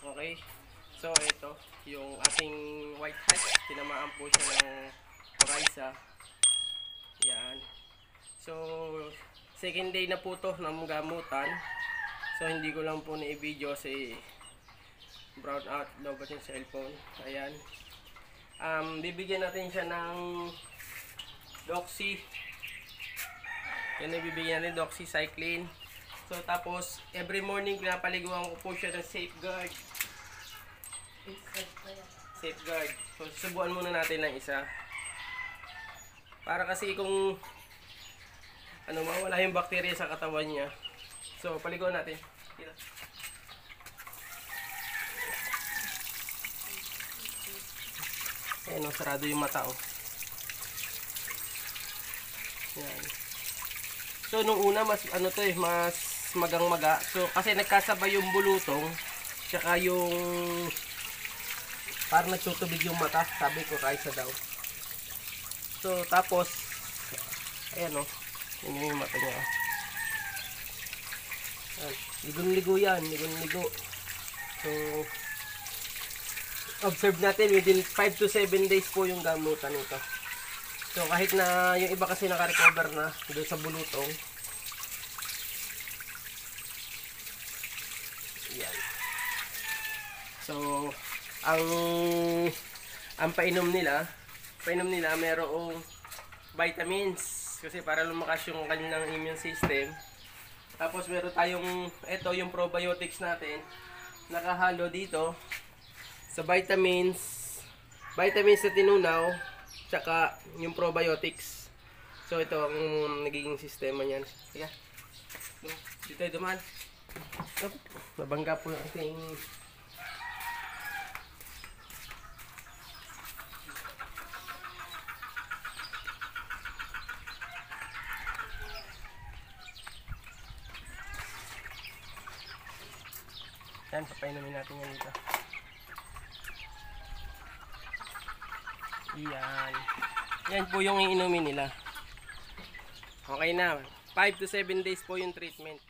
Okay? So, ito, yung ating white hat, tinamaan po siya ng Coryza. Yan. So, second day na po to ng gamutan. So, hindi ko lang po na-video si brown out lobat yung cellphone. Ayan. Um, bibigyan natin siya ng Doxy. Yan bibigyan natin, Doxycycline. So, tapos, every morning, pinapaliguan ko po siya ng safeguard. Safeguard. So, susubuan muna natin ng isa. Para kasi kung ano, mawala yung bacteria sa katawan niya. So, paliguan natin. Dito. Ayan, oh, sarado yung mata, oh. Yan. So, nung una, mas, ano to eh, mas magang maga. So, kasi nagkasabay yung bulutong, tsaka yung, parang nagtutubig yung mata. Sabi ko, Raisa daw. So, tapos, ayan o, oh, yun yung mata niya. oh. Ligong-ligo yan, ligong-ligo. So, observe natin within 5 to 7 days po yung gamutan nito. So kahit na yung iba kasi naka-recover na doon sa bulutong. Yan. So ang ang painom nila, painom nila merong vitamins kasi para lumakas yung kanilang immune system. Tapos meron tayong ito yung probiotics natin nakahalo dito sa vitamins, vitamins na tinunaw, tsaka yung probiotics. So ito ang nagiging sistema niyan. Sige. Dito tayo dumaan. Oh, nabangga po yung ating Yan, papainumin natin yan dito. Yan. Yan po yung iinumin nila. Okay na. 5 to 7 days po yung treatment.